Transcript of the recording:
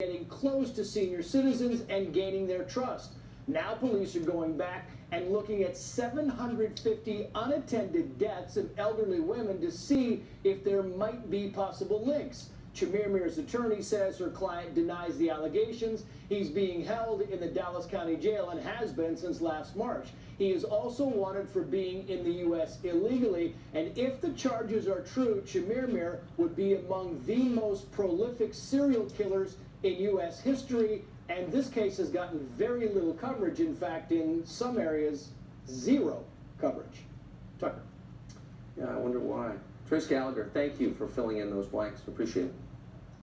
getting close to senior citizens and gaining their trust. Now police are going back and looking at 750 unattended deaths of elderly women to see if there might be possible links. Chemirmir's attorney says her client denies the allegations. He's being held in the Dallas County Jail and has been since last March. He is also wanted for being in the U.S. illegally, and if the charges are true, Chemirmir would be among the most prolific serial killers in U.S. history, and this case has gotten very little coverage. In fact, in some areas, zero coverage. Tucker. Yeah, I wonder why. Trace Gallagher, thank you for filling in those blanks. Appreciate it.